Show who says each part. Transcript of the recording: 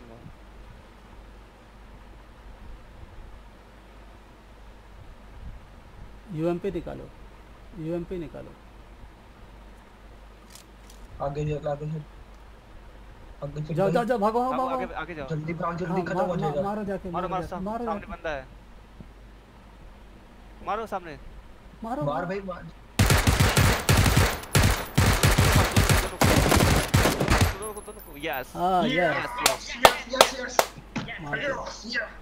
Speaker 1: team though. UMP निकालो। UMP निकालो।
Speaker 2: आगे चल आगे चल आगे चल
Speaker 1: जाओ जाओ जाओ भागो
Speaker 3: भागो आगे आगे जाओ।
Speaker 2: जल्दी भाग जल्दी हाँ,
Speaker 1: खत्म
Speaker 2: हो जाएगा।
Speaker 1: मारो जाके
Speaker 3: मारो मारो सामने बंदा है। मारो सामने।
Speaker 1: मारो
Speaker 2: मार। भाई मार।
Speaker 3: yes.
Speaker 1: Ah, yes,
Speaker 2: yes. yes.
Speaker 1: yes. yes.
Speaker 2: yes. yes. yes. yes. yes. yes. yes.